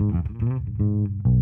Mm-hmm.